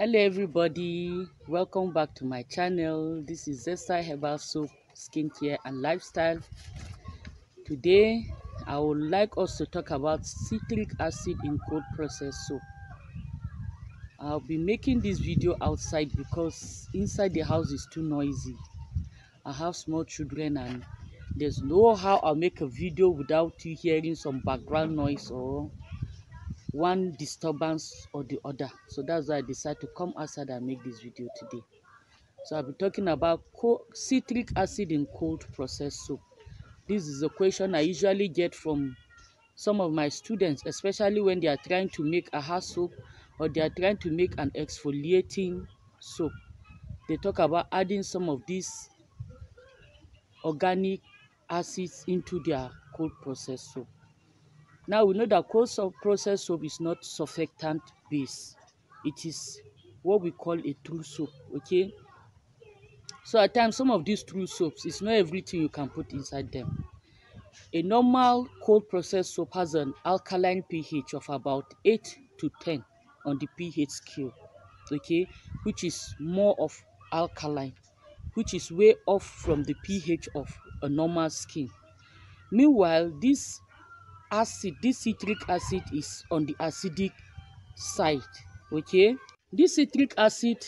hello everybody. Welcome back to my channel. This is Zesta Herbal Soap skincare and lifestyle. Today I would like us to talk about citric acid in cold processed soap. I'll be making this video outside because inside the house is too noisy. I have small children and there's no how I'll make a video without you hearing some background noise or one disturbance or the other. So that's why i decided to come outside and make this video today. So i'll be talking about citric acid in cold processed soap this is a question i usually get from some of my students especially when they are trying to make a hair soap or they are trying to make an exfoliating soap they talk about adding some of these organic acids into their cold process soap now we know that cold process soap is not surfactant based. It is what we call a true soap, okay? So at times some of these true soaps, it's not everything you can put inside them. A normal cold processed soap has an alkaline pH of about 8 to 10 on the pH scale, okay? Which is more of alkaline, which is way off from the pH of a normal skin. Meanwhile, this acid this citric acid is on the acidic side okay this citric acid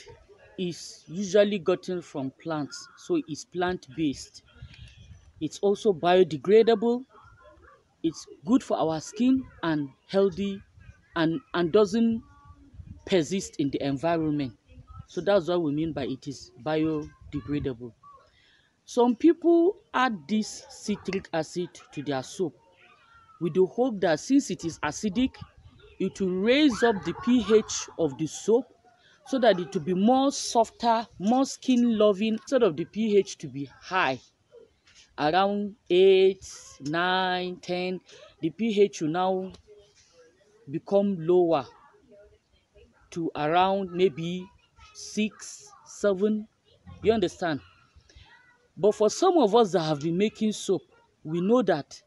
is usually gotten from plants so it's plant based it's also biodegradable it's good for our skin and healthy and and doesn't persist in the environment. So that's what we mean by it is biodegradable. Some people add this citric acid to their soap with the hope that since it is acidic, it will raise up the pH of the soap so that it will be more softer, more skin loving, instead of the pH to be high, around 8, 9, 10, the pH will now become lower to around maybe 6, 7. You understand? But for some of us that have been making soap, we know that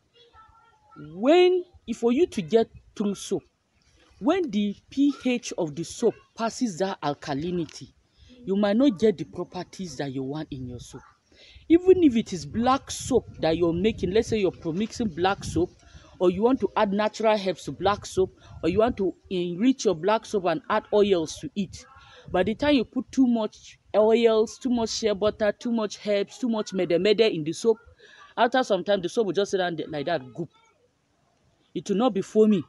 when for you to get through soap when the pH of the soap passes that alkalinity you might not get the properties that you want in your soap even if it is black soap that you're making let's say you're mixing black soap or you want to add natural herbs to black soap or you want to enrich your black soap and add oils to it by the time you put too much oils too much shea butter too much herbs too much mede mede in the soap after some time the soap will just sit down like that goop it will not be foamy.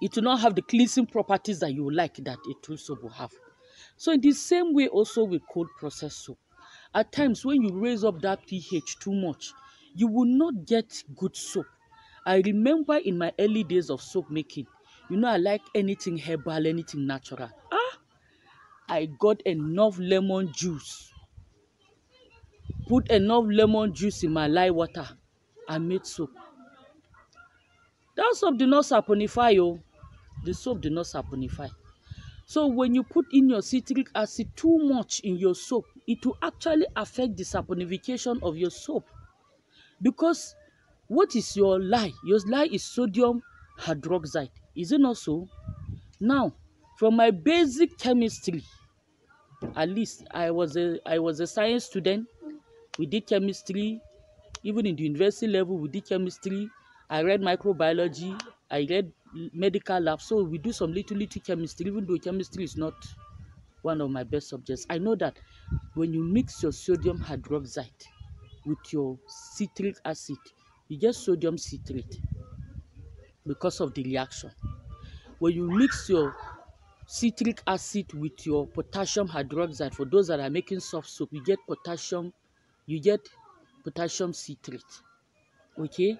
It will not have the cleansing properties that you like that a true soap will have. So in the same way also with cold processed soap. At times when you raise up that pH too much, you will not get good soap. I remember in my early days of soap making, you know I like anything herbal, anything natural. Ah, I got enough lemon juice. Put enough lemon juice in my lye water and made soap. That soap did not saponify, oh. The soap did not saponify. So when you put in your citric acid too much in your soap, it will actually affect the saponification of your soap. Because what is your lye? Your lye is sodium hydroxide. Is it not so? Now, from my basic chemistry, at least I was a I was a science student. We did chemistry, even in the university level, we did chemistry. I read microbiology, I read medical lab, so we do some little little chemistry, even though chemistry is not one of my best subjects. I know that when you mix your sodium hydroxide with your citric acid, you get sodium citrate because of the reaction. When you mix your citric acid with your potassium hydroxide, for those that are making soft soap, you get potassium, you get potassium citrate. Okay?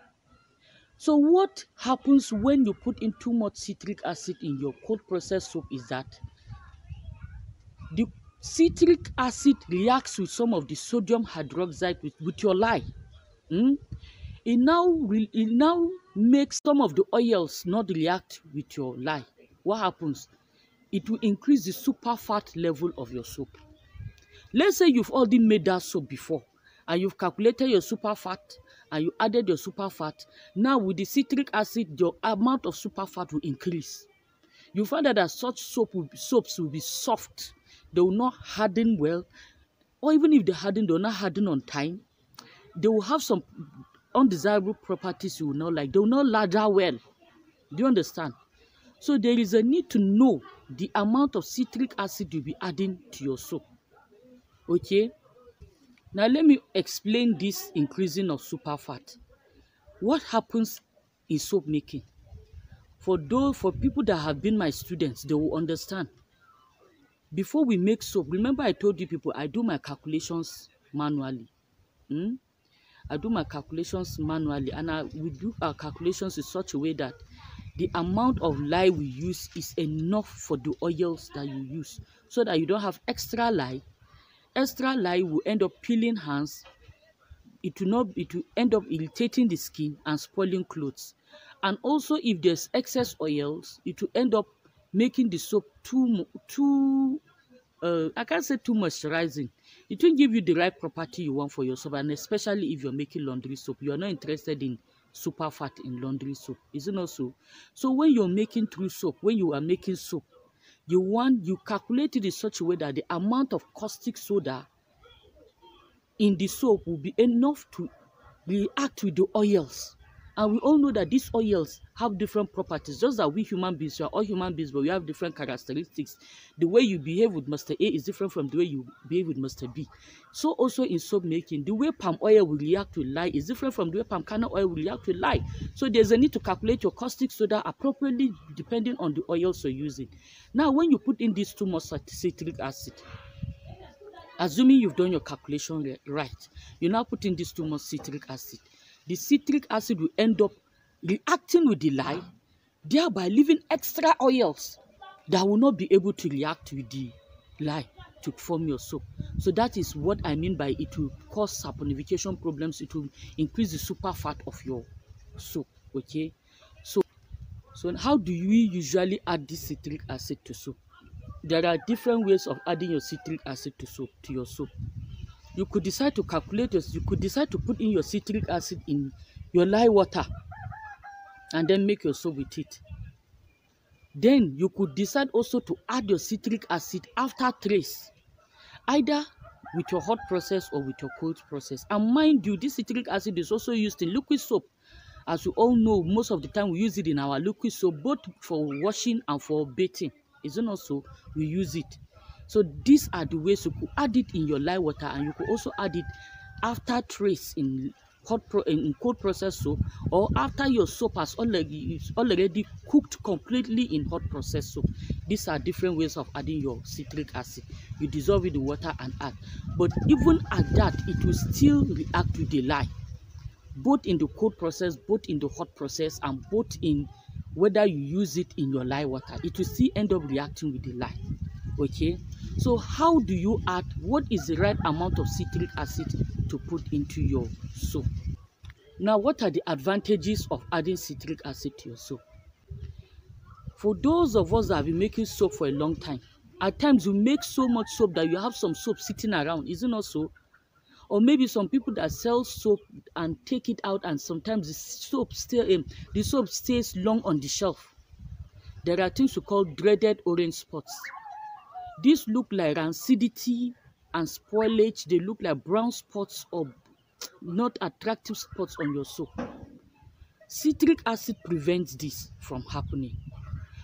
So what happens when you put in too much citric acid in your cold processed soap is that the citric acid reacts with some of the sodium hydroxide with, with your lye. Mm? it now will it now makes some of the oils not react with your lye what happens it will increase the super fat level of your soap let's say you've already made that soap before and you've calculated your super fat and you added your super fat. Now with the citric acid your amount of super fat will increase. You find out that such soap will be, soaps will be soft. They will not harden well or even if they harden they will not harden on time. They will have some undesirable properties you will not like. They will not lather well. Do you understand? So there is a need to know the amount of citric acid you'll be adding to your soap. Okay now let me explain this increasing of super fat. What happens in soap making? For those for people that have been my students they will understand. Before we make soap remember i told you people i do my calculations manually. Hmm? i do my calculations manually and i we do our calculations in such a way that the amount of lye we use is enough for the oils that you use so that you don't have extra lye extra lye will end up peeling hands it will not it will end up irritating the skin and spoiling clothes and also if there's excess oils it will end up making the soap too too uh, I can't say too moisturizing. It won't give you the right property you want for your soap, and especially if you're making laundry soap, you are not interested in super fat in laundry soap. Is it not so? So when you're making true soap, when you are making soap, you want you calculate it in such a way that the amount of caustic soda in the soap will be enough to react with the oils and we all know that these oils have different properties. Just that we human beings we are all human beings but we have different characteristics. The way you behave with master a is different from the way you behave with master b. So also in soap making the way palm oil will react with lye is different from the way palm kernel oil will react with lye. So there's a need to calculate your caustic soda appropriately depending on the oils you're using. Now when you put in this too much citric acid assuming you've done your calculation right you now put in this too much citric acid the citric acid will end up reacting with the lye, thereby leaving extra oils that will not be able to react with the lye to form your soap. So that is what I mean by it will cause saponification problems. It will increase the super fat of your soap. Okay. So, so how do we usually add this citric acid to soap? There are different ways of adding your citric acid to soap to your soap you could decide to calculate this you could decide to put in your citric acid in your lye water and then make your soap with it. Then you could decide also to add your citric acid after trace either with your hot process or with your cold process. And mind you this citric acid is also used in liquid soap. As you all know most of the time we use it in our liquid soap both for washing and for bathing. Isn't also we use it So these are the ways you could add it in your lye water and you could also add it after trace in hot pro in cold process soap or after your soap has already already cooked completely in hot process soap. These are different ways of adding your citric acid. You dissolve it in water and add. But even at that it will still react with the lye both in the cold process both in the hot process and both in whether you use it in your lye water. It will still end up reacting with the lye. Okay so how do you add what is the right amount of citric acid to put into your soap? Now what are the advantages of adding citric acid to your soap? For those of us that have been making soap for a long time at times you make so much soap that you have some soap sitting around is it so? Or maybe some people that sell soap and take it out and sometimes the soap still um, the soap stays long on the shelf. There are things we call dreaded orange spots These look like rancidity and spoilage. They look like brown spots or not attractive spots on your soap. Citric acid prevents this from happening.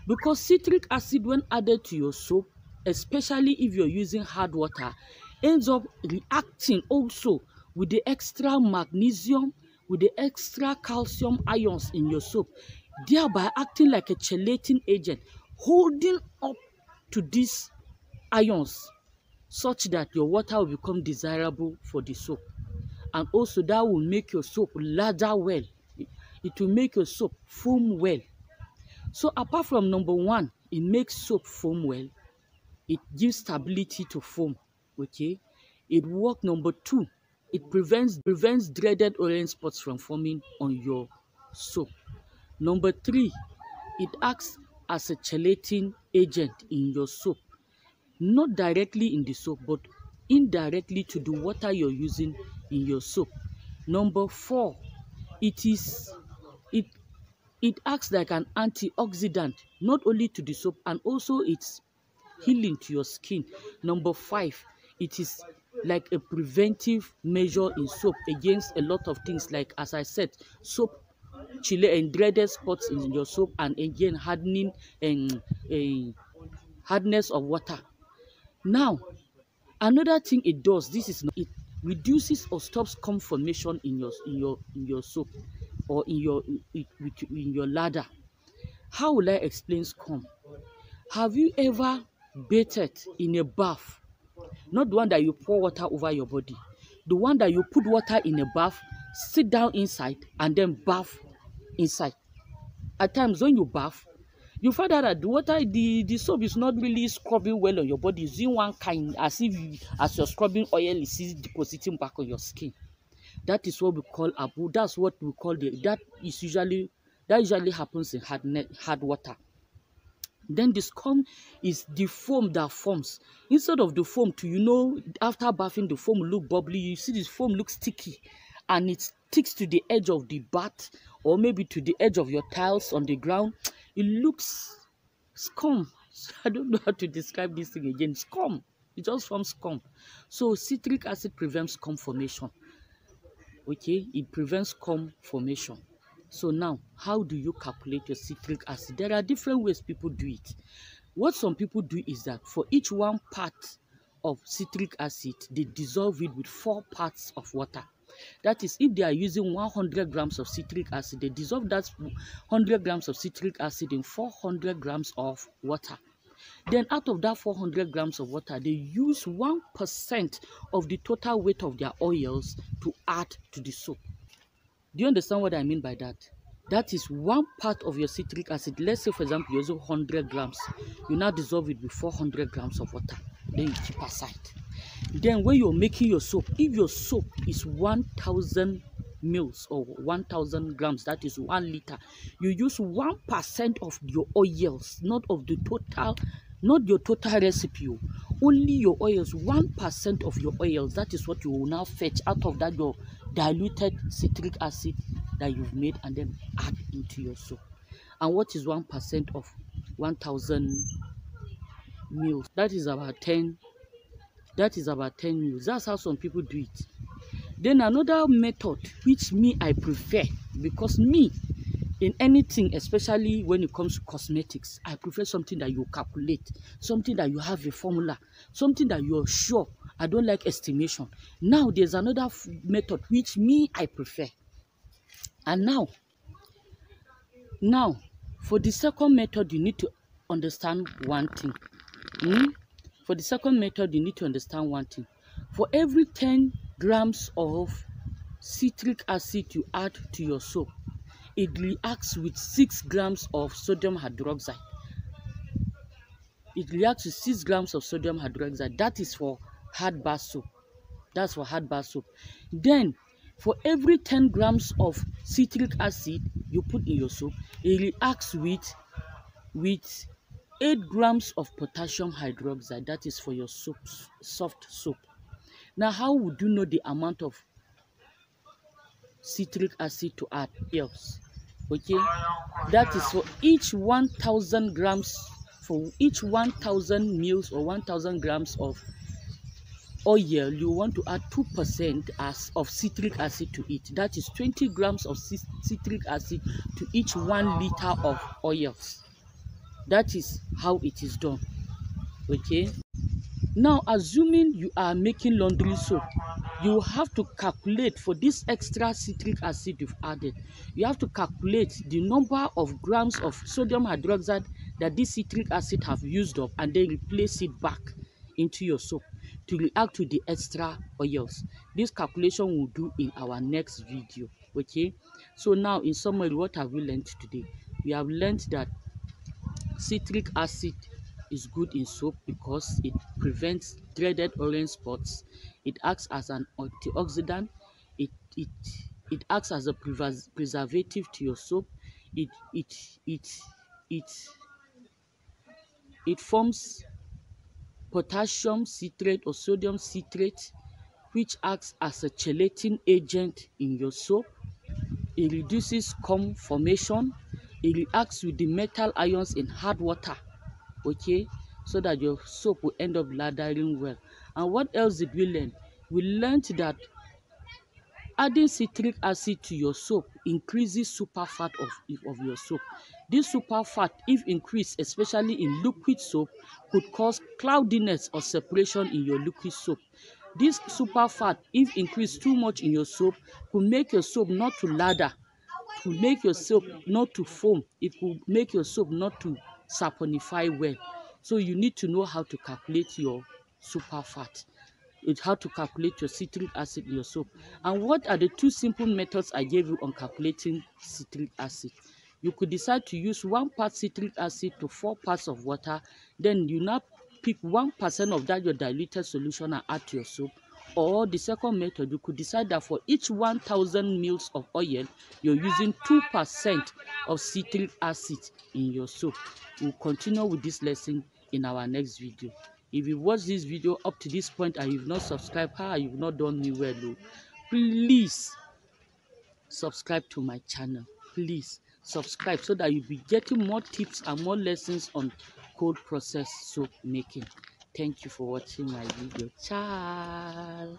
Because citric acid, when added to your soap, especially if you're using hard water, ends up reacting also with the extra magnesium, with the extra calcium ions in your soap, thereby acting like a chelating agent, holding up to this ions such that your water will become desirable for the soap. And also that will make your soap lather well. It, will make your soap foam well. So apart from number one it makes soap foam well. It gives stability to foam okay? It work number two it prevents prevents dreaded orange spots from forming on your soap. Number three it acts as a chelating agent in your soap not directly in the soap but indirectly to the water you're using in your soap. Number four it is it it acts like an antioxidant not only to the soap and also it's healing to your skin. Number five it is like a preventive measure in soap against a lot of things like as i said soap chile and dreaded spots in your soap and again hardening and uh, hardness of water now another thing it does this is it reduces or stops scum formation in your in your in your soap or in your in, in your ladder. How will i explain scum? Have you ever bathed in a bath? Not the one that you pour water over your body. The one that you put water in a bath sit down inside and then bath inside. At times when you bath you find out that the water the the soap is not really scrubbing well on your body. It's in one kind as if you as you're scrubbing oil is depositing back on your skin. That is what we call abu that's what we call the that is usually that usually happens in hard net hard water. Then the scum is the foam that forms. Instead of the foam to you know after bathing the foam look bubbly you see this foam looks sticky and it sticks to the edge of the bath or maybe to the edge of your tiles on the ground it looks scum. I don't know how to describe this thing again. Scum. It just forms scum. So citric acid prevents scum formation okay? It prevents scum formation so now how do you calculate your citric acid? There are different ways people do it. What some people do is that for each one part of citric acid they dissolve it with four parts of water that is if they are using 100 grams of citric acid they dissolve that 100 grams of citric acid in 400 grams of water. Then out of that 400 grams of water they use one percent of the total weight of their oils to add to the soap. Do you understand what i mean by that? That is one part of your citric acid. Let's say for example you're using 100 grams. You now dissolve it with 400 grams of water. Then you keep aside then when you're making your soap if your soap is 1000 mils or 1000 grams that is one liter you use one percent of your oils not of the total not your total recipe oh. only your oils one percent of your oils that is what you will now fetch out of that your diluted citric acid that you've made and then add into your soap and what is one percent of 1000 mils that is about 10 that is about 10 mils that's how some people do it. Then another method which me i prefer because me in anything especially when it comes to cosmetics i prefer something that you calculate something that you have a formula something that you're sure. I don't like estimation. Now there's another method which me i prefer. And now now for the second method you need to understand one thing. Hmm? For the second method you need to understand one thing. For every 10 grams of citric acid you add to your soap it reacts with 6 grams of sodium hydroxide. It reacts with 6 grams of sodium hydroxide. That is for hard bar soap. That's for hard bar soap. Then for every 10 grams of citric acid you put in your soap it reacts with with 8 grams of potassium hydroxide that is for your soap soft soap now how would you know the amount of citric acid to add else? Okay? That is for each 1000 grams for each 1000 mils or 1000 grams of oil you want to add 2% as of citric acid to it. That is 20 grams of citric acid to each 1 liter of oils that is how it is done. Okay? Now assuming you are making laundry soap you have to calculate for this extra citric acid you've added. You have to calculate the number of grams of sodium hydroxide that this citric acid have used up and then replace it back into your soap to react to the extra oils. This calculation we'll do in our next video. Okay? So now in summary what have we learned today? We have learned that citric acid is good in soap because it prevents dreaded orange spots. It acts as an antioxidant. It it it acts as a preservative to your soap. It it it it it forms potassium citrate or sodium citrate which acts as a chelating agent in your soap. It reduces scum formation. It reacts with the metal ions in hard water okay so that your soap will end up lathering well. And what else did we learn? We learned that adding citric acid to your soap increases super fat of, of your soap. This super fat if increased especially in liquid soap could cause cloudiness or separation in your liquid soap. This super fat if increased too much in your soap could make your soap not to lather to make your soap not to foam it could make your soap not to saponify well. So you need to know how to calculate your super fat. It's how to calculate your citric acid in your soap. And what are the two simple methods I gave you on calculating citric acid? You could decide to use one part citric acid to four parts of water. Then you now pick one percent of that your diluted solution and add to your soap. Or the second method, you could decide that for each 1000 mils of oil, you're using 2% of citric acid in your soap. We'll continue with this lesson in our next video. If you watch this video up to this point and you've not subscribed, how you've not done me well, though, please subscribe to my channel. Please subscribe so that you'll be getting more tips and more lessons on cold process soap making. Thank you for watching my video. Ciao.